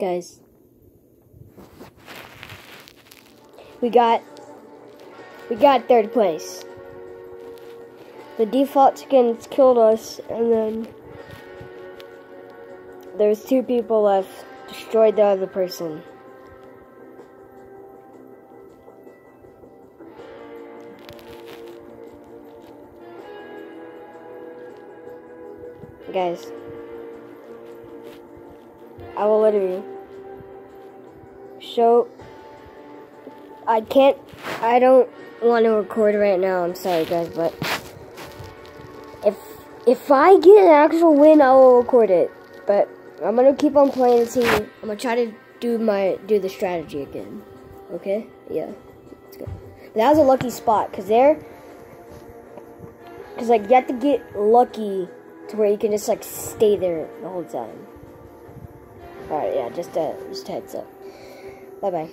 Guys. We got we got third place. The default skins killed us and then there's two people left. Destroyed the other person. Guys, I will literally show. I can't. I don't want to record right now. I'm sorry, guys, but if if I get an actual win, I will record it. But I'm gonna keep on playing and see. I'm gonna try to do my do the strategy again. Okay? Yeah. Let's go. That was a lucky spot because there, because like you have to get lucky to where you can just like stay there the whole time. Alright, yeah, just uh, just heads up. Bye bye.